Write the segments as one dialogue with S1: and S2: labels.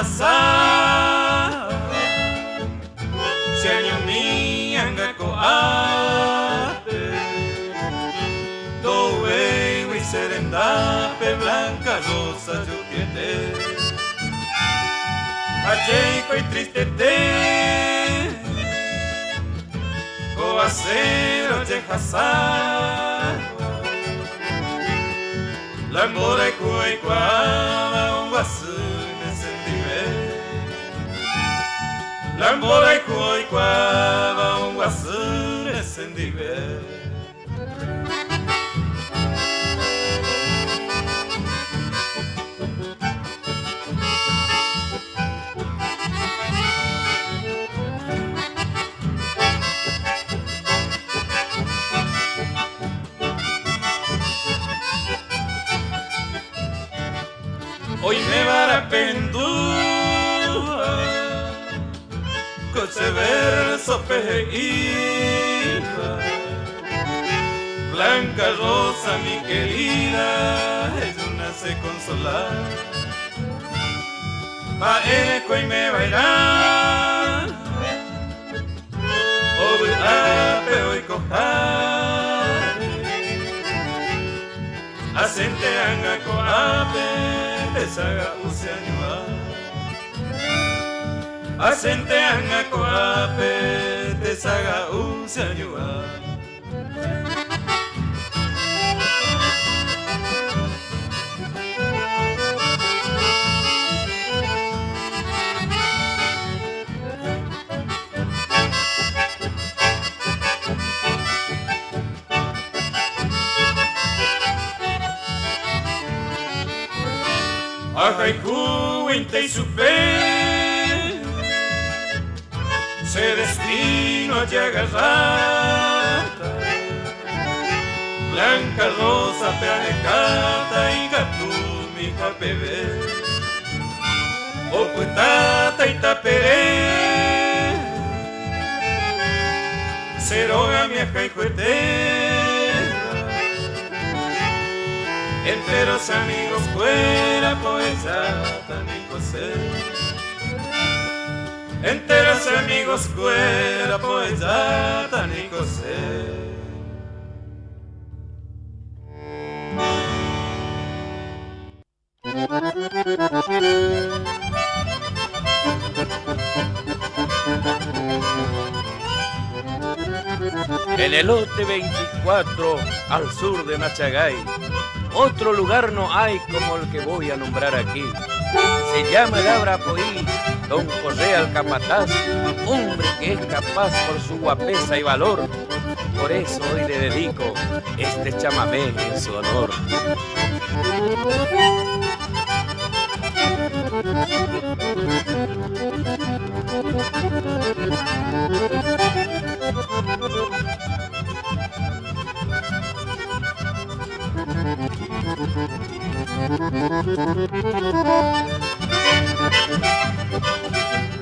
S1: pasar Sianyumia ngakoate Dowewi serendape blanca rosa yuquete Pacheco y tristete Coacero chejasar Langora e cueca, um guaçã Lamboleko ikwa bangwasune sendiwe Hoy me verso pejeíta Blanca rosa mi querida Ella nace consolar. Va eco y me ir Hoy ape hoy cojar Asente anga coape saga usianyua Asente anga koape te haiku inte supe Se destino te agarrata Blanca rosa peanecata y gatu mi capebe O puntata y tapere Seroga mi ajaicuete enteros amigos fuera poeta tan ser. Enteros amigos fuera poeta tan ser.
S2: En el lote 24, al sur de Machagay, otro lugar no hay como el que voy a nombrar aquí. Se llama el Abrapoí, don Correa el hombre que es capaz por su guapeza y valor. Por eso hoy le dedico este chamamé en su honor. Thank you.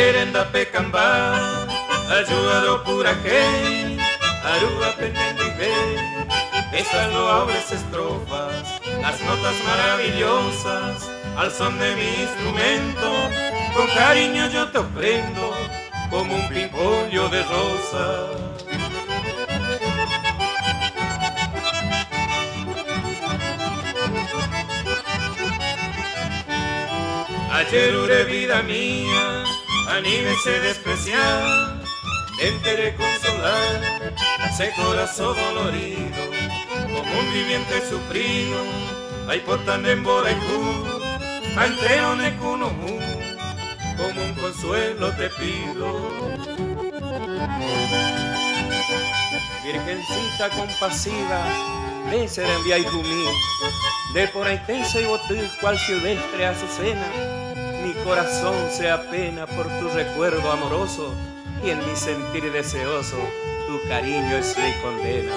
S1: Serenda pecamba, ayudado pura que, aruba pendiente estas loables estrofas, las notas maravillosas, al son de mi instrumento, con cariño yo te ofrendo, como un pimpollo de rosa. Ayer uré vida mía, anímese despreciar, enteré consolar, ese corazón dolorido, como un viviente sufrido, hay portan en Borejú, anteo necunumu, como un consuelo te pido.
S2: Virgencita compasiva, me será envía y de por ahí tensa y botil cual silvestre azucena, corazón se apena por tu recuerdo amoroso y en mi sentir deseoso tu cariño es ley condena.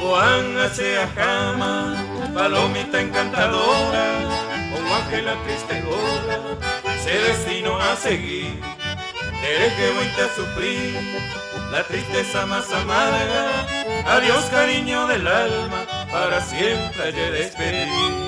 S1: Juan sea jama, palomita encantadora, como ángel la triste hora, se destino a seguir, que voy a sufrir la tristeza más amarga. Adiós cariño del alma, para siempre he despedir.